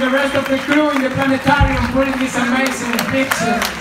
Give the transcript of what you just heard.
the rest of the crew in the planetarium putting this amazing picture.